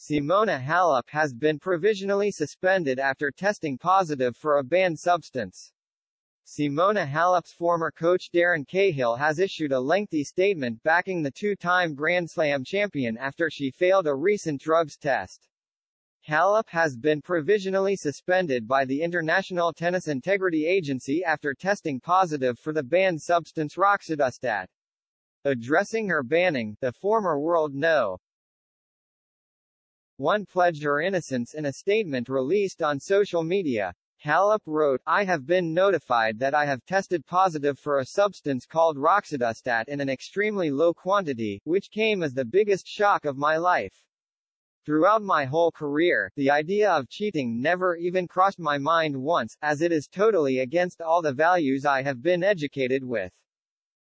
Simona Halep has been provisionally suspended after testing positive for a banned substance. Simona Halep's former coach Darren Cahill has issued a lengthy statement backing the two-time Grand Slam champion after she failed a recent drugs test. Halep has been provisionally suspended by the International Tennis Integrity Agency after testing positive for the banned substance roxadustat. Addressing her banning, the former world no. 1 pledged her innocence in a statement released on social media. Halep wrote, I have been notified that I have tested positive for a substance called roxadustat in an extremely low quantity, which came as the biggest shock of my life. Throughout my whole career, the idea of cheating never even crossed my mind once, as it is totally against all the values I have been educated with.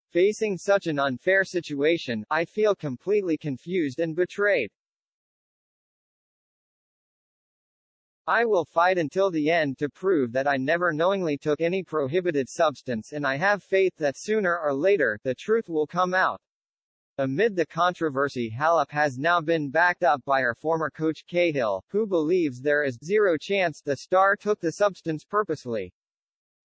Facing such an unfair situation, I feel completely confused and betrayed. I will fight until the end to prove that I never knowingly took any prohibited substance and I have faith that sooner or later, the truth will come out. Amid the controversy Halep has now been backed up by her former coach Cahill, who believes there is zero chance the star took the substance purposely.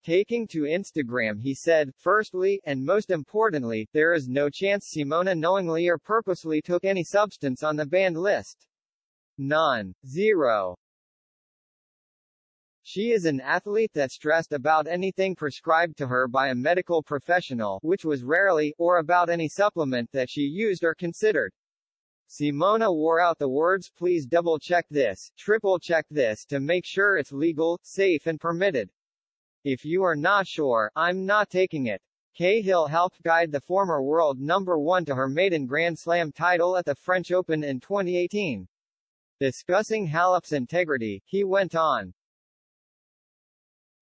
Taking to Instagram he said, Firstly, and most importantly, there is no chance Simona knowingly or purposely took any substance on the banned list. None. Zero. She is an athlete that stressed about anything prescribed to her by a medical professional, which was rarely, or about any supplement that she used or considered. Simona wore out the words please double check this, triple check this to make sure it's legal, safe and permitted. If you are not sure, I'm not taking it. Cahill helped guide the former world number one to her maiden Grand Slam title at the French Open in 2018. Discussing Halep's integrity, he went on,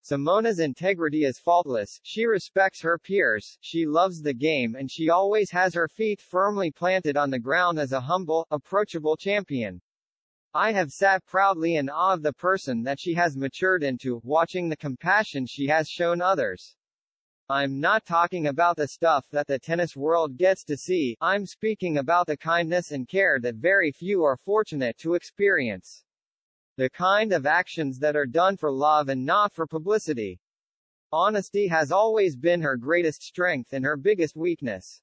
Simona's integrity is faultless, she respects her peers, she loves the game and she always has her feet firmly planted on the ground as a humble, approachable champion. I have sat proudly in awe of the person that she has matured into, watching the compassion she has shown others. I'm not talking about the stuff that the tennis world gets to see, I'm speaking about the kindness and care that very few are fortunate to experience. The kind of actions that are done for love and not for publicity. Honesty has always been her greatest strength and her biggest weakness.